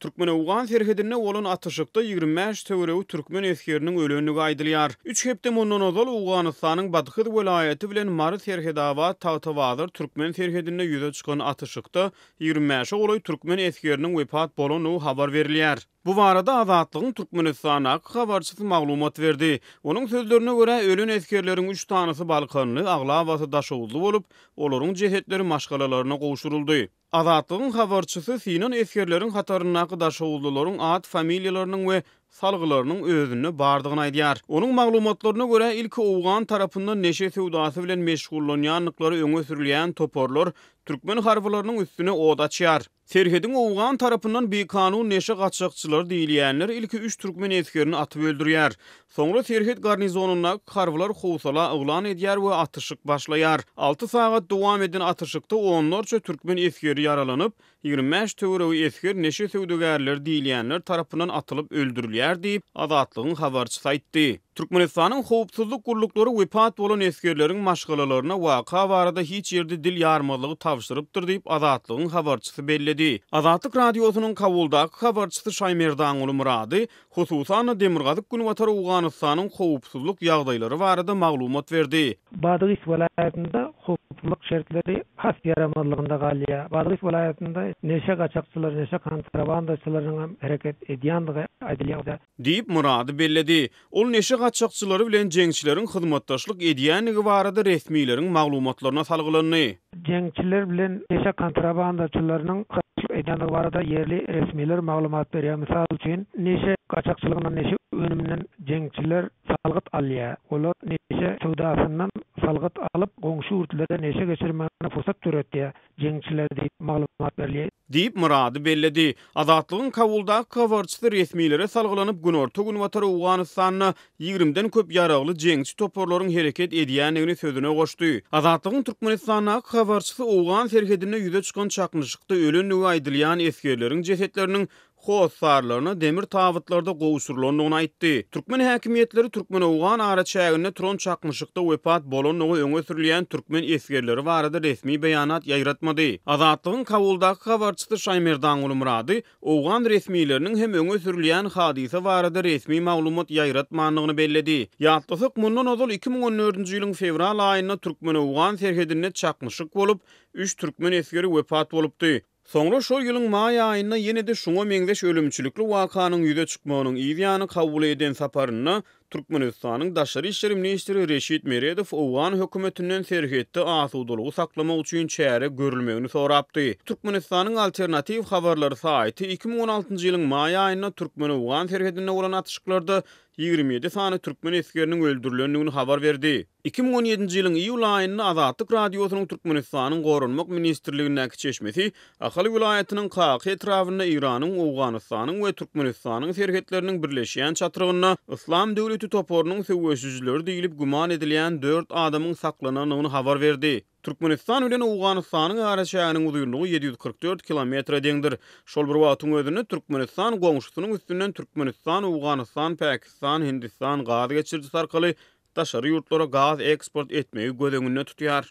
Türkmen-owgan serhedinde bolan atyşykda ýigrimi bäş töweregi türkmen esgeriniň ölendigi aýdylýar. Üç hepde mundan ozal Owganystanyň Badhyz welaýaty bilen Mary Serhedabat-Tagtabazar türkmen serhedinde ýüze çykan atyşykda ýigrimi bäşe golaý türkmen esgeriniň wepat bolandygy habar berilýär. Bu barada Azatlygyň Türkmenistandaky habarçysy maglumat berdi. Onuň sözlerine görä, ölen esgerleriň üç sanysy balkanly, aglabasy daşoguzly bolup, olaryň jesetleri maşgalalaryna gowşuryldy. Azatlygyň habarçysy synan esgerleriň hataryndaky daşoguzlylaryň at-familiýalarynyň we salgylarynyň özünde bardygyny aýdýar. Onuň maglumatlaryna görä, ilki owgan tarapyndan neşe söwdasy bilen meşgullanýandyklary öňe sürülýän toparlar türkmen harbylarynyň üstüne ot açýar. Serhediň owgan tarapyndan bikanun neşe gaçakçylary diýilýänler ilki üç türkmen esgerini atyp öldürýär. Soňra serhet garnizonyndaky harbylar howsala yglan edýär we atyşyk başlaýar. Alty sagat dowam eden atyşykda onlarça türkmen esgeri ýaralanyp, ýigrimi bäş töweregi esger neşe söwdagärleri diýilýänler tarapyndan atylyp öldürilýär diýip, Azatlygyň habarçysy aýtdy. Türkmenistanyň howpsuzlyk gulluklary wepat bolan esgerleriň maşgalalaryna waka barada hiç ýerde dil ýarmazlygy tabşyrypdyr diýip, Azatlygyň habarçysy belledi. Azatlyk Radiosynyň Kabuldaky habarçysy Şaýmerdanguly Myrady Hususan-da, demirgazyk-günbatar Owganystanyň howpsuzlyk ýagdaýlary barada maglumat berdi. Badagys welaýatynda howpsuzlyk şertleri has ýaramazlygynda galýar. Badagys welaýatynda neşe gaçakçylary, neşe kontrabandaçylarynyň hem hereket edýänligi aýdylýar. Diýip, Myrady belledi. Ol neşe gaçakçylary bilen jeňçileriň hyzmatdaşlyk edýändigi barada resmileriň maglumatlaryna salgylandy. jeňçiler bilen neşe kontrabandaçylarynyň gatnaşyk edýändigi barada ýerli resmiler maglumat berýär. Mysal üçin, neşe gaçakçylygyndan neşe önüminden jeňçiler salgyt alýar. Olar neşe söwdasyndan salgyt alyp, goňşy ýurtlara neşe geçirmäne pursat döretýär jeňçiler diýip maglumat berilýär. Diýip, Myrady belledi. Azatlygyň Kabuldaky habarçysy resmilere salgylanyp, günorta-günbatar Owganystanda ýigrimden köp ýaragly jeňçi toparlaryň hereket edýändigini sözüne goşdy. Azatlygyň Türkmenistandaky habarçysy owgan serhedinde ýüze çykan çaknyşykda ölendigi aýdylýan esgerleriň jesetleriniň hossarlaryna demir tabytlarda gowşurylandygyny aýtdy. Türkmen häkimiýetleri türkmen-owgan araçäginde turan çaknyşykda wepat bolandygy öňe sürülýän türkmen esgerleri barada resmi beýanat ýaýratmady. Azatlygyň Kabuldaky habarçysy Şaýmerdanguly Myrady owgan resmileriniň hem öňe sürülýän hadysa barada resmi maglumat ýaýratmandygyny belledi. Ýatlasak, mundan ozal iki müň on dördünji ýylyň fewral aýynda türkmen-owgan serhedinde çaknyşyk bolup, üç türkmen esgeri wepat bolupdy. Soňra şol ýylyň maý aýynda ýene-de şuňa meňzeş ölümçilikli wakanyň ýüze çykmagynyň yz ýany Kabula eden saparynda Türkmenistanyň Daşary işler ministri Reşit Meredow owgan hökümetinden serhetde asudalygy saklamak üçin çäre görülmegini sorapdy. Türkmenistanyň Alternatiw habarlary saýty iki müň on altynjy ýylyň maý aýynda türkmen-owgan serhedinde bolan atyşyklarda ýigrimi ýedi sany türkmen esgeriniň öldürilendigini habar berdi. Iki müň on ýedinji ýylyň iýul aýynda Azatlyk Radiosynyň Türkmenistanyň Goranmak ministrligindäki çeşmesi Ahal welaýatynyň Kaka etrabynda Eýranyň, Owganystanyň we Türkmenistanyň serhetleriniň birleşýän çatrygynda Yslam döwleti toparynyň söweşijileri diýlip güman edilýän dört adamyň saklanandygyny habar berdi. Türkmenistan bilen Owganystanyň araçäginiň uzynlygy ýedi ýüz kyrk dört kilometre deňdir. Şol bir wagtyň özünde Türkmenistan goňşusynyň üstünden Türkmenistan, Owganystan, Pakistan, Hindistan gaz geçirijisi arkaly daşary ýurtlara gaz eksport etmegi göz öňünde tutýar.